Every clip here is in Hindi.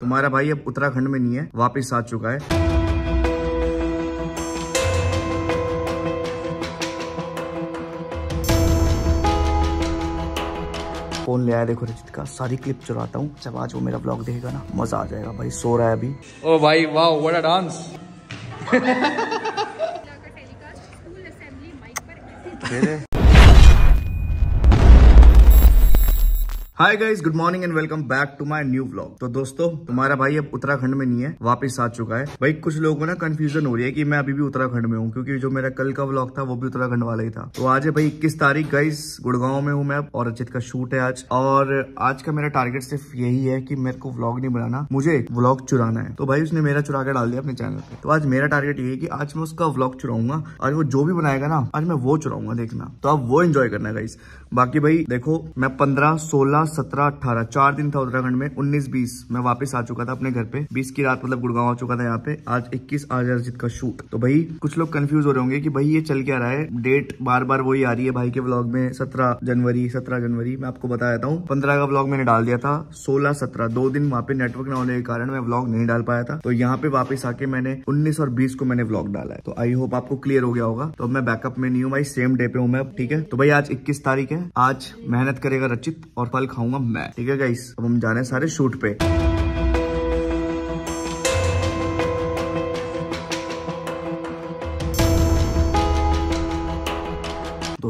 तुम्हारा भाई अब उत्तराखंड में नहीं है वापस आ चुका है। फ़ोन ले आया देखो रचित का सारी क्लिप चुराता हूँ। जब आज वो मेरा ब्लॉग देखेगा ना मज़ा आ जाएगा भाई सो रहा है अभी। ओ भाई वाह what a dance hi guys good morning and welcome back to my new vlog तो दोस्तों, तुम्हारा भाई अब उत्तराखंड में नहीं है, वापस आ चुका है। भाई, कुछ लोगों को ना कंफ्यूजन हो रही है कि मैं अभी भी उत्तराखंड में हूँ, क्योंकि जो मेरा कल का व्लॉग था, वो भी उत्तराखंड वाला ही था। तो आज है भाई, इक्कीस तारीख गाइस गुड़गांव में हूँ मैं और अचित का शूट है आज। और आज का मेरा टारगेट सिर्फ़ यही है कि मेरे को व्लॉग नहीं बनाना, मुझे व्लॉग चुराना है। तो भाई, उसने मेरा चुरा के डाल दिया अपने चैनल पर तो आज मेरा टारगेट ये है कि आज मैं उसका व्लॉग चुराऊँगा आज वो जो भी बनाएगा ना, आज मैं वो चुराऊँगा देखना। तो आप वो एंजॉय करना गाइस बाकी भाई, देखो, मैं पंद्रह, सोलह सत्रह, अठारह, चार दिन था उत्तराखंड में, उन्नीस, बीस। मैं वापस आ चुका था अपने घर पे। बीस की रात मतलब गुड़गांव आ चुका था यहाँ पे। आज इक्कीस आज अर्जित का शूट। तो भाई, कुछ लोग कंफ्यूज हो रहे होंगे कि भाई ये चल क्या रहा है। डेट बार बार वही आ रही है भाई के ब्लॉग में, सत्रह जनवरी सत्रह जनवरी। मैं आपको बता देता हूँ, पंद्रह का ब्लॉग मैंने डाल दिया था, सोलह, सत्रह। दो दिन वहाँ पे नेटवर्क न होने के कारण मैं ब्लॉग नहीं डाल पाया था। तो यहाँ पे वापस आके मैंने उन्नीस और बीस को मैंने ब्लॉग डाला है। तो आई होप आपको क्लियर हो गया होगा। तो मैं बैकअप में नहीं हूँ भाई सेम डे पे हूँ मैं, ठीक है? तो भाई, आज इक्कीस तारीख है। आज मेहनत करेगा रचित और फल खाऊँगा मैं। ठीक है गाइस अब हम जाने सारे शूट पे।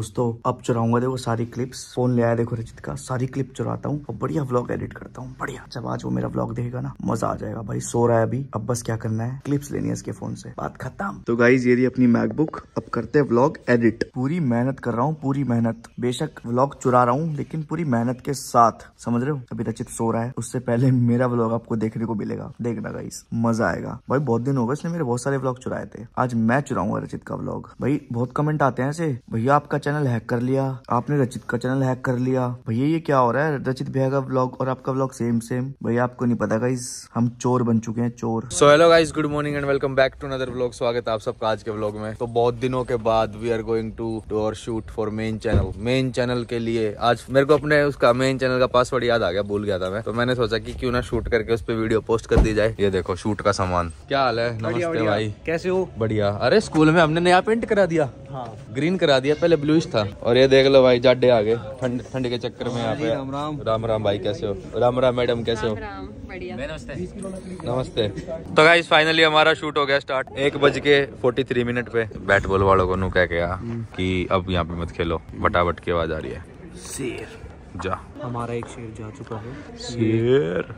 दोस्तों, अब चुराऊँगा देखो सारी क्लिप्स फ़ोन ले आया देखो रचित का, सारी क्लिप चुराता हूँ। और बढ़िया व्लॉग एडिट करता हूँ, बढ़िया। जब आज वो मेरा व्लॉग देखेगा ना, मज़ा आ जाएगा। भाई, सो रहा है अभी। अब बस क्या करना है? क्लिप्स लेनी है इसके फ़ोन से। बात खत्म। तो गाइज़ ये अपनी मैकबुक अब करते हैं व्लॉग एडिट पूरी मेहनत कर रहा हूँ, पूरी मेहनत। बेशक व्लॉग चुरा रहा हूँ, लेकिन पूरी मेहनत के साथ। समझ रहे हो? अभी रचित सो रहा है। उससे पहले मेरा व्लॉग आपको देखने को मिलेगा। देखना गाइस मज़ा आएगा। भाई, बहुत दिन हो गए इसने मेरे बहुत सारे व्लॉग चुराए थे। आज मैं चुराऊँगा रचित का व्लॉग भाई, बहुत कमेंट आते हैं ऐसे। भैया, आपका चैनल हैक कर लिया आपने रचित का चैनल हैक कर लिया। भैया ये क्या हो रहा है? रचित भैया का व्लॉग और आपका ब्लॉग सेम सेम भैया आपको नहीं पता गाइस हम चोर बन चुके हैं चोर। So hello guys good morning and welcome back to another vlog स्वागत है आप सबका आज के ब्लॉग में। तो बहुत दिनों के बाद we are going to do और shoot for main channel main channel के लिए आज मेरे को अपने उसका मेन चैनल का पासवर्ड याद आ गया भूल गया था मैं। तो मैंने सोचा कि क्यों ना शूट करके उस पर वीडियो पोस्ट कर दी जाए। ये देखो शूट का सामान। क्या हाल है? नमस्ते भाई। कैसे हो? बढ़िया। अरे स्कूल में हमने नया पेंट करा दिया। हाँ। ग्रीन करा दिया पहले था। और ये देख लो भाई जाडे आ गए। ठंड ठंड के चक्कर में यहाँ पे राम राम। राम राम भाई कैसे हो? राम राम मैडम कैसे हो? नमस्ते। तो गाइस फाइनली हमारा शूट हो गया स्टार्ट एक बज के फोर्टी थ्री मिनट पे। बैट बॉल वालों को नु कह के आ कि अब यहाँ पे मत खेलो। बटाबट की आवाज़ आ रही है। शेर। जा। हमारा एक शेर जा चुका है। शेर।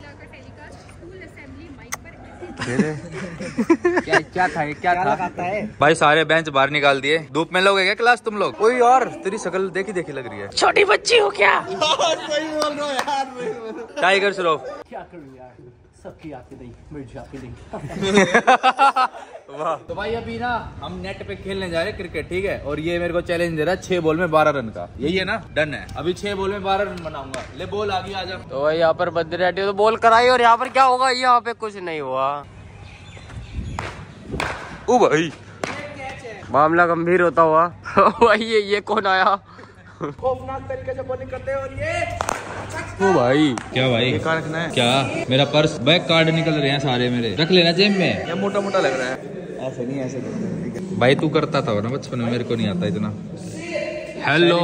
क्या क्या था ये? क्या, था? है? भाई सारे बेंच बाहर निकाल दिए। धूप में लोगे क्या क्लास तुम लोग? कोई और? तेरी शक्ल देखी देखी लग रही है। छोटी बच्ची हो क्या? टाइगर श्रॉफ क्या करूँ यार? सबकी आती नहीं मिर्च आती नहीं। वाह। तो भाई अभी ना हम नेट पे खेलने जा रहे हैं क्रिकेट ठीक है? और ये मेरे को चैलेंज दे रहा है छह बॉल में बारह रन का। यही है ना? डन है। अभी छह बॉल में बारह रन बनाऊँगा। ले बॉल आगे आ जा। तो भाई यहाँ पर बद्री रेड्डी तो बॉल कराई और यहाँ पर क्या होगा? यहाँ पे कुछ नहीं हुआ। ओ भाई। मामला गंभीर होता हुआ। भाई ये ये कौन आया? खौफनाक तरीके से बॉलिंग करते हैं और ये ओ भाई। क्या भाई? रखना है? क्या? मेरा पर्स बैक कार्ड निकल रहे हैं सारे मेरे। रख लेना जेब में। या मोटा मोटा लग रहा है। ऐसे नहीं ऐसे करते हैं, ठीक है। भाई तू करता था ना बचपन में मेरे को नहीं आता इतना। Hello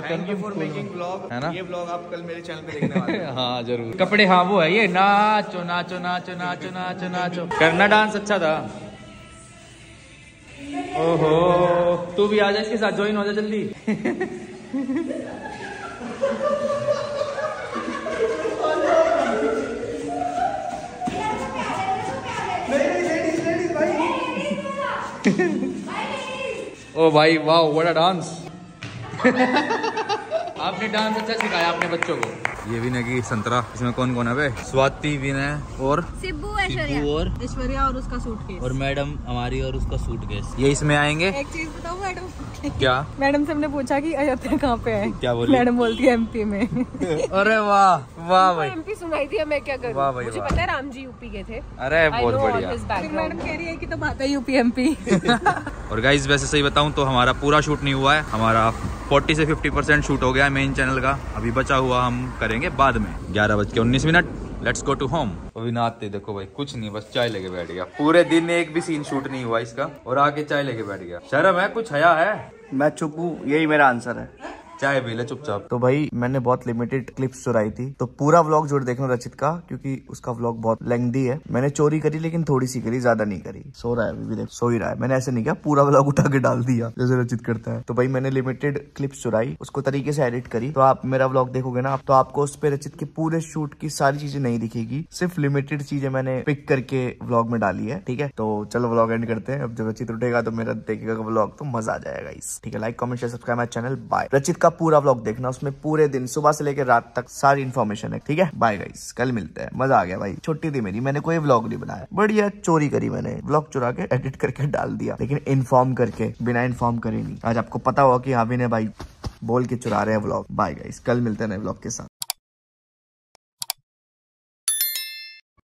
thank you for making blog है ना? ये ब्लॉग आप कल मेरे चैनल पे देखने वाले हैं। हाँ ज़रूर। कपड़े हाँ वो है ये नाचो नाचो नाचो नाचो नाचो नाचो। करना डांस अच्छा था। ओहो तू भी आ जा इसके साथ ज्वाइन हो जा जल्दी। ओ भाई वाह व्हाट अ डांस आपने डांस अच्छा सिखाया अपने बच्चों को। ये विनय की संतरा इसमें कौन कौन है वे स्वाति भी विनय और सिब्बू ऐश्वर्या। और ऐश्वर्या और उसका सूटकेस और मैडम हमारी और उसका सूट सूटकेस ये इसमें आएँगे? एक चीज़ बताऊँ मैडम। क्या? मैडम से हमने पूछा कि अयोध्या कहाँ पे है। क्या बोली? मैडम बोलती है एमपी में। अरे वाह वाह भाई। एमपी सुनाई थी मैं क्या करूँ? वाह भाई, मुझे पता है राम जी यूपी के थे। अरे बहुत बढ़िया। मैडम कह रही है कि तो बात है यूपी एमपी और गाइज़ वैसे सही बताऊँ तो हमारा पूरा शूट नहीं हुआ है हमारा 40 से 50 परसेंट शूट हो गया है मेन चैनल का। अभी बचा हुआ हम करेंगे बाद में। ग्यारह बज के उन्नीस मिनट। लेट्स गो टू होम अभी नहाते देखो भाई, कुछ नहीं, बस चाय लेके बैठ गया। पूरे दिन एक भी सीन शूट नहीं हुआ इसका, और आके चाय लेके बैठ गया। शर्म है, कुछ हया है? मैं चुप हूँ, यही मेरा आंसर है। चाय पी ले चुपचाप। तो भाई, मैंने बहुत लिमिटेड क्लिप्स चुराई थी। तो पूरा व्लॉग जोड़ देखना रचित का, क्योंकि उसका व्लॉग बहुत लेंथी है। मैंने चोरी करी, लेकिन थोड़ी सी करी, ज़्यादा नहीं करी। सो रहा है, अभी भी देख सो ही रहा है। मैंने ऐसे नहीं किया, पूरा व्लॉग उठा के डाल दिया, जैसे रचित करता है। तो भाई, मैंने लिमिटेड क्लिप्स चुराई, उसको तरीके से एडिट करी। तो आप मेरा व्लॉग देखोगे ना तो आपको उस पर रचित के पूरे शूट की सारी चीज़ें नहीं दिखेगी। सिर्फ़ लिमिटेड चीज़ें मैंने पिक करके व्लॉग में डाली है, ठीक है? तो चलो व्लॉग एंड करते हैं। अब जब रचित उठेगा तो मेरा देखेगा व्लॉग तो मज़ा आ जाएगा इस ठीक है like comment subscribe my channel bye Rachit का पूरा ब्लॉग देखना, उसमें पूरे दिन, सुबह से लेकर रात तक सारी इन्फॉर्मेशन है, ठीक है? बाय गाइस कल मिलते हैं। मज़ा आ गया भाई। छुट्टी थी मेरी, मैंने कोई ब्लॉग नहीं बनाया। बढ़िया चोरी करी मैंने। ब्लॉग चुरा के एडिट करके डाल दिया। लेकिन इन्फॉर्म करके, बिना इन्फॉर्म करे नहीं। आज आपको पता हुआ कि हाँ ने भाई, बोल के चुरा रहे हैं व्लॉग बाय गाइस कल मिलते हैं नए के साथ।